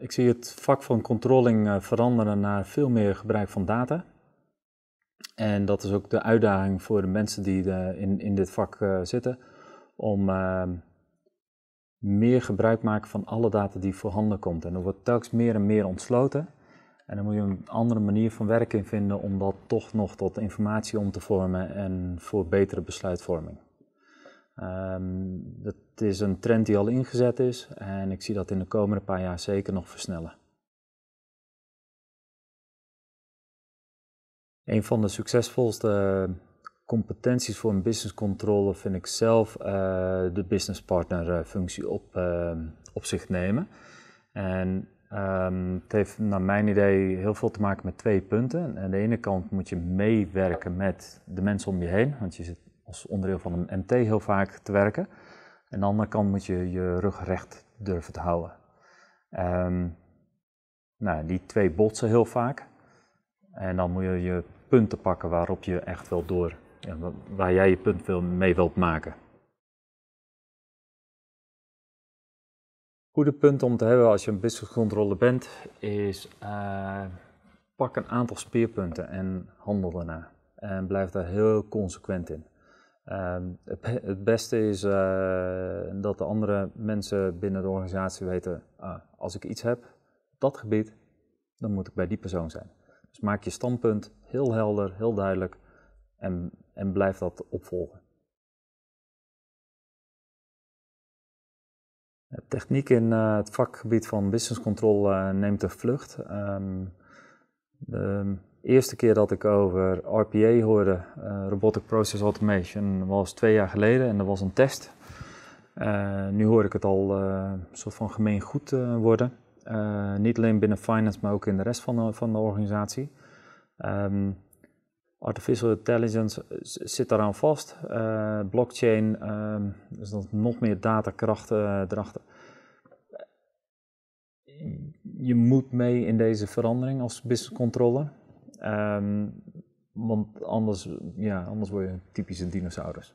Ik zie het vak van controlling uh, veranderen naar veel meer gebruik van data. En dat is ook de uitdaging voor de mensen die in, in dit vak uh, zitten, om uh, meer gebruik maken van alle data die voorhanden komt. En er wordt telkens meer en meer ontsloten. En dan moet je een andere manier van werken vinden om dat toch nog tot informatie om te vormen en voor betere besluitvorming. Dat is een trend die al ingezet is en ik zie dat in de komende paar jaar zeker nog versnellen. Een van de succesvolste competenties voor een business controller vind ik zelf uh, de business partner functie op, uh, op zich nemen. En um, het heeft naar mijn idee heel veel te maken met twee punten. Aan de ene kant moet je meewerken met de mensen om je heen, want je zit als onderdeel van een MT heel vaak te werken. Aan de andere kant moet je je rug recht durven te houden. Um, nou, die twee botsen heel vaak. En dan moet je je punten pakken waarop je echt wil door, waar jij je punt mee wilt maken. Goede punt om te hebben als je een business controller bent, is uh, pak een aantal speerpunten en handel daarna. En blijf daar heel consequent in. Uh, het, beste is uh, dat de andere mensen binnen de organisatie weten, ah, als ik iets heb op dat gebied, dan moet ik bij die persoon zijn. Dus maak je standpunt heel helder, heel duidelijk en, en blijf dat opvolgen. De techniek in uh, het vakgebied van business control uh, neemt de vlucht. Um, de eerste keer dat ik over RPA hoorde, uh, Robotic Process Automation, was twee jaar geleden en dat was een test. nu hoor ik het al een soort van gemeen goed worden. Niet alleen binnen finance, maar ook in de rest van de, van de organisatie. Um, artificial intelligence zit daaraan vast. Blockchain, um, dus dat nog meer datakrachten erachter. Je moet mee in deze verandering als business controller. Um, want anders, ja, anders word je een typische dinosaurus.